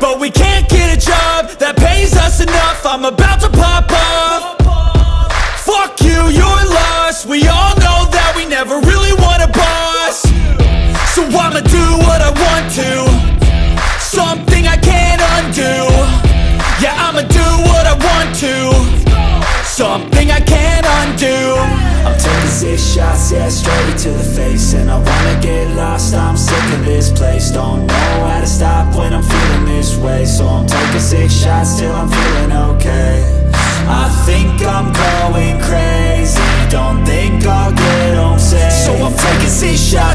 But we can't get a job that pays us enough, I'm about to pop off straight to the face And I wanna get lost, I'm sick of this place. Don't know how to stop when I'm feeling this way. So I'm taking six shots till I'm feeling okay. I think I'm going crazy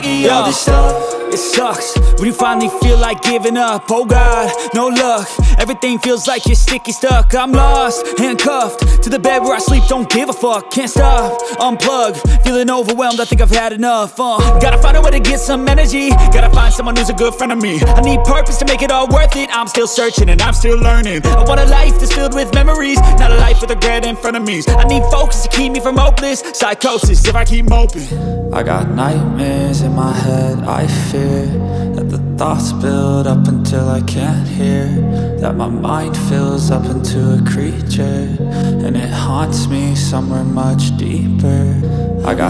foggy all this stuff it sucks. When you finally feel like giving up Oh God, no luck. Everything feels like you're sticky stuck. I'm lost, handcuffed To the bed where I sleep, don't give a fuck Can't stop, unplug Feeling overwhelmed, I think I've had enough uh, Gotta find a way to get some energy Gotta find someone who's a good friend of me. I need purpose to make it all worth it I'm still searching and I'm still learning. I want a life that's filled with memories Not a life with regret in front of me. I need focus to keep me from hopeless Psychosis if I keep moping. I got nightmares in my head, I fear That the thoughts build up until I can't hear. That my mind fills up into a creature And it haunts me somewhere much deeper. I got